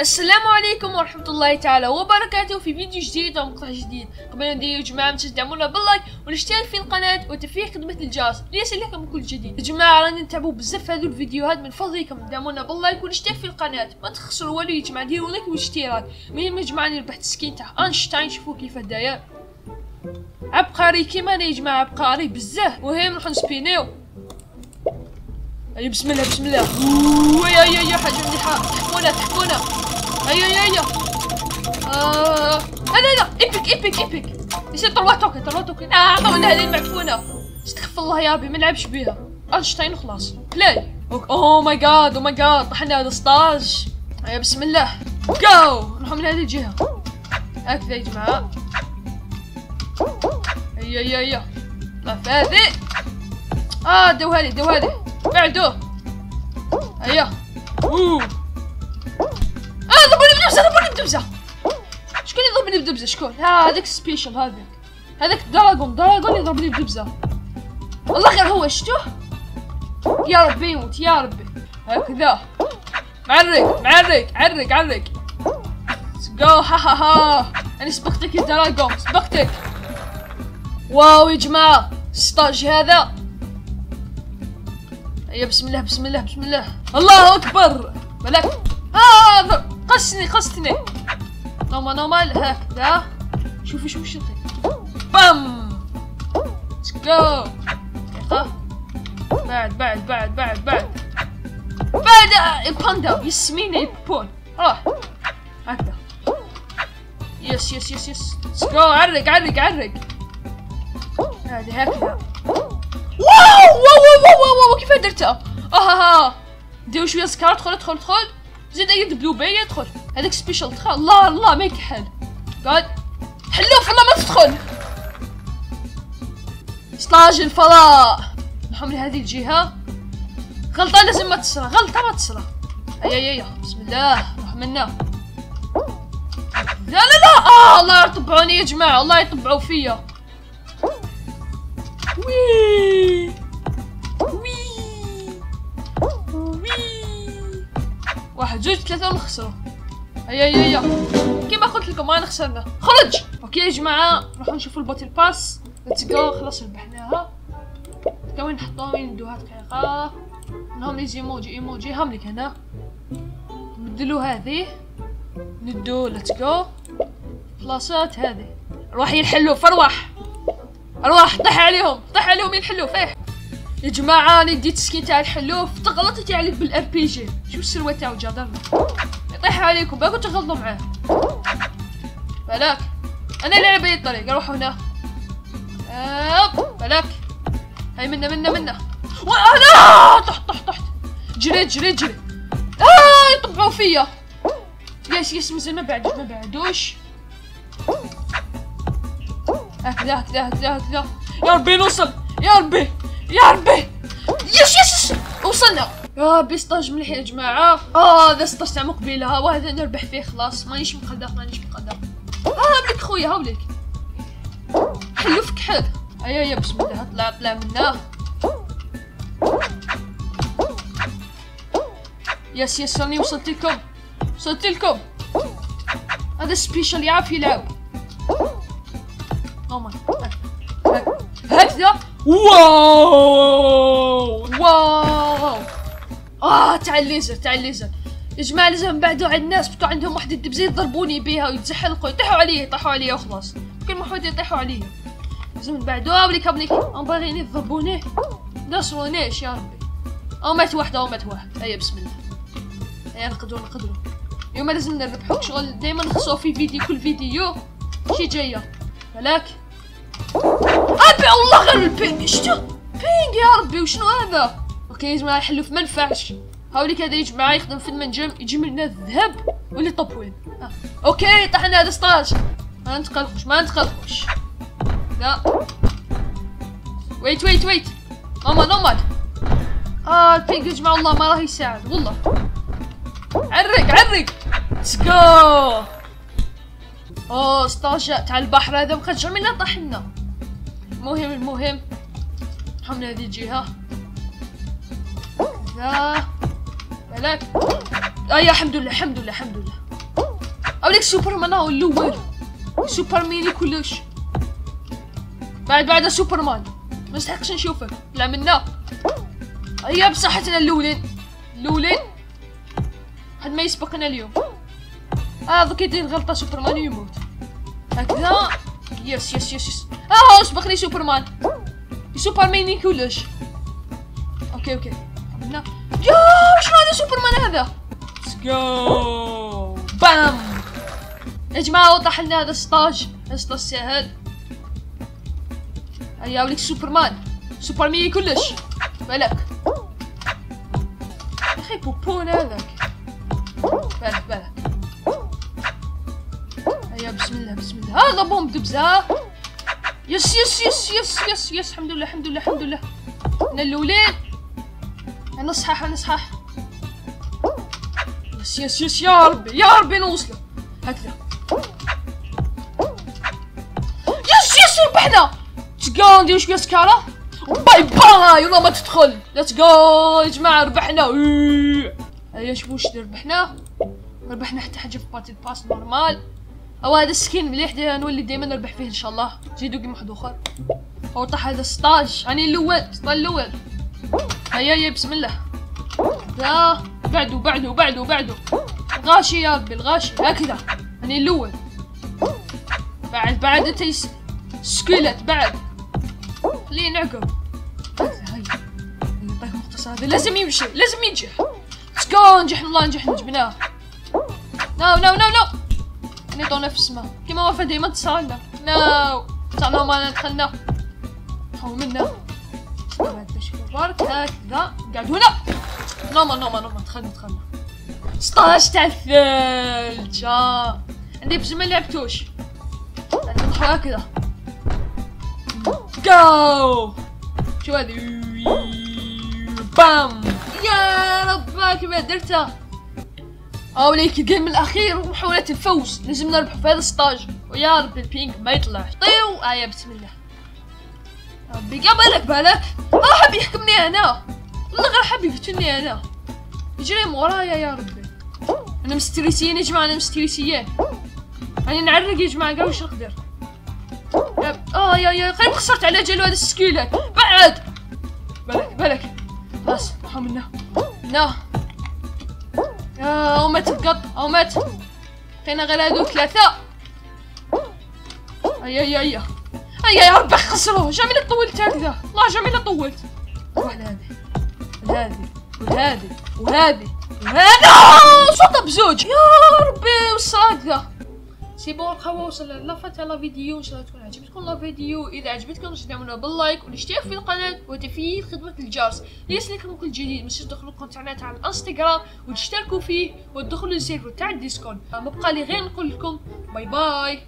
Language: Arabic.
السلام عليكم ورحمة الله تعالى وبركاته في فيديو جديد ومقطع جديد. قبل ندير يا جماعة ما تدعمونا بال like والاشتراك في القناة وتفعيل خدمة الجرس. ليصلكم كل جديد. يا جماعة راني نتعبوا بزاف هذو الفيديوهات من فضلكم. دعمونا بال like والاشتراك في القناة. ما تخسروا والو يا جماعة ديروا like واشتراك المهم يا جماعة ربحت skin تاع أينشتاين. شوفوا كيف داير عبقري كيما أنا يا جماعة عبقري بزاف. مهم نروحو نسبينيو. أي بسم الله بسم الله. ويا يا يا حاجة مليحة. تحفونا تحفونا هيا هيا هيا آه هذا هذا. إيبك إيبك إيبك. يصير طلوا توكن طلوا توكن. آه عطونا هذه المعفونة. استغفر الله يا ربي ما نلعبش بيها. أينشتاين وخلاص. بلاي. أوه ماي جاد أو ماي جاد طحنا هذا ستاج هيا بسم الله. جو نروح من هذه الجهة. هكذا يا جماعة. هيا هيا هيا طلع في هذه. آه دو هذه دو هذه. بعدو هيا اوه آه ضربوني بدبزه ضربوني بدبزه شكون يضربني بدبزه شكون؟ هذاك سبيشال هذاك. هذاك دراغون دراغون يضربني بدبزه والله غير هو شفتوه يا ربي يموت يا ربي. هكذا. معرق معرق عرق عرق. جو ها ها ها. أنا سبقتك يا dragon سبقتك. wow يا جماعة. stage هذا. يا بسم الله بسم الله بسم الله. الله أكبر. ملاك آه قصني قصني normal normal هكذا. شوفي شوفي شوفي. بام. let's go بعد بعد بعد بعد بعد. بعد. باندا يسميني بون روح هكذا. يس يس يس يس ليتس جو عرق عرق عرق. هذه هكذا. واو واو واو كيف درتها؟ آه ها ديروا شوية سكر ادخل ادخل ادخل زيد اي بلو باي يدخل هذاك سبيشال دخل. الله الله ما يكحل. قاعد حلوف الله ما تدخل. stage الفضاء. نحن من هذه الجهة. غلطة لازم ما تصرى غلطة ما تصرى هيا هيا بسم الله. روح منا. لا لا لا. آه الله يطبعوني يا جماعة. الله يطبعوا فيا. oui. واحد جوج ثلاثة ونخسروا هيا هيا هيا كيما قلت لكم ما خسرنا. خرج! okay يا جماعة نروحو نشوفو ال battle pass. ليتس جو خلاص ربحناها. تو نحطوها وين ندوها؟ دقيقة. نهم لي إيموجي. إيموجي هم لك هنا. نبدلو هذه. ندو. ليتس جو بلاصات هذه. أرواح ينحلوف ارواح أرواح طيح عليهم. طيح عليهم ينحلوف إيه يا جماعة أنا ديت سكين تاع الحلوف. تغلطت عليه بالار بي جي شو السروة تاعو جادر يطيح عليكم. باكو تغلطوا معاه. بلاك أنا اللي على الطريق أروح هنا. بلاك هاي منا منا منا. لا طحت طحت طحت. جريت جريت جريت. آه يطبعوا فيا. yes yes مازال ما بعدوش ما بعدوش. هكذا هكذا هكذا هكذا. يا ربي نوصل. يا ربي. يا ربي! yes yes وصلنا! يا ربي stage مليح يا جماعة. آه هذا stage تاع مقبلة. وهذا نربح فيه خلاص. مانيش مقدر مانيش مقدر. ها بلك خويا هاوليك حلو فك حل هيا هيا بسم الله. طلع طلع منا. يس يس راني وصلت لكم وصلت لكم هذا special يعرف يلعب. normal هكذا. wow! wow! آه تاع الليزر تاع الليزر. يا لازم نبعدوا على الناس بتوع عندهم واحد الدبزة يضربوني بها ويتزحلقوا. يطيحوا علي يطيحوا علي وخلاص كل ما حد يطيحوا علي. لازم نبعدوا بليك بليك هم باغيين يضربوني نصرونيش يا ربي؟ أو مات واحد أو مات واحد. هيا بسم الله. هيا نقدروا نقدروا اليوم لازم نربحوا شغل دائما نخصو في فيديو كل فيديو شي جاية. بلاك أبي والله غير البينج شتو بينج يا ربي وشنو هذا؟ أوكي يا جماعة الحلوف ما نفعش هاوليك هذا يا جماعة يخدم في المنجم يجي لنا الذهب واللي طبوين آه. أوكي طحنا هذا ستاج. ما نتقلقوش ما نتقلقوش لا. ويت ويت ويت ماما نوماد آه البينج يا جماعة والله ما راه يساعد. والله. عرق عرق. ليتس جو أوه ستاج تاع البحر هذا مخرج منا طحنا. المهم. المهم من هذه الجهة ذا بلاك ايا الحمد لله الحمد لله الحمد لله. أوليك سوبرمان هو الأول سوبرماني كلش. بعد بعد سوبرمان. ما نستحقش نشوفك. لا منا. هيا بصحتنا الاولين الاولين حد ما يسبقنا اليوم. آه دوك يدير غلطة سوبرمان يموت هكذا. yes yes yes yes آه سبقني سوبرمان سوبرماني كلش okay okay عملنا يا شنو هذا سوبرمان هذا let's go bam يا جماعة وضح لنا هذا stage stage سهل هيا وليك سوبرمان سوبرماني كلش بالك يا أخي بوبون هذاك بالك بالك هيا بسم الله بسم الله. هذا boom دبزة. yes yes yes yes yes yes. الحمد لله الحمد لله الحمد لله. أنا الاولين أنا صحاح أنا صحاح yes yes yes. يا ربي يا ربي نوصل هكذا yes yes ربحنا. جو نديرو شوية سكارة bye bye والله ما تدخل. let's go يا جماعة ربحنا. هيا شوفوا واش ربحنا؟ ربحنا حتى حاجة في باتي باس نورمال أو هذا السكين مليح دي نولي ديما نربح فيه إن شاء الله. زيدو كيما واحد آخر. أو طاح هذا 16 راني الأول ستار الأول. هيا هيا بسم الله. ذا بعدو بعدو بعدو بعدو الغاشي يا ربي الغاشي. هكذا. راني الأول. بعد بعد أنت. سكيلت بعد. خليه نعقب. هيا. نعطيك مختصر. هذا لازم يمشي لازم ينجح. سكو نجح الله نجح جبناه نو نو نو نو نعطونا في السماء كيما وفا ديما تصالنا نو طلعنا ما دخلنا. حول منا. برك هكذا. قاعد هنا. نوما نوما دخلنا دخلنا. 16 تاع الثلج. آه. عندي بس ما لعبتوش. هكذا. go شو bam. يا رب كيف درتها. أو ليك ال game الأخير ومحاولة الفوز. لازم نربح في هذا ال stage. ويا رب ال ping ما يطلع طيو. آية بسم الله. ربي بالك بالك آه حبي يحكمني أنا. والله غير حبي يفتني أنا. يجري ورايا يا ربي. أنا مستريسيين يا جماعة أنا مستريسيين أنا نعرق يا جماعة قال وش نقدر آه يا يا غير خسرت على جلو هذا السكيلت بعد. بالك بالك خلاص راحوا منه لا. أو مات القط أو مات بقينا غير هادو ثلاثة. ايا ايا ايا ايا يا ربي خسروا جامي طولت هكذا والله جامي طولت. واحد هذه وهذه وهذه وهذه وهذا صوتها بزوج يا ربي وصل هكذا c'est bon خوا وصل لافات la vidéo إن شاء الله تكون عجبتكم la vidéo. إذا عجبتكم تدعمونا بال like والاشتراك في القناة وتفعيل خدمة الجرس. ليصلكم كل جديد تنسوش تدخلوا قناتنا على الانستغرام وتشتركوا فيه وتدخلوا ال serveur تاع ال Discord ما بقى لي غير نقول لكم bye bye.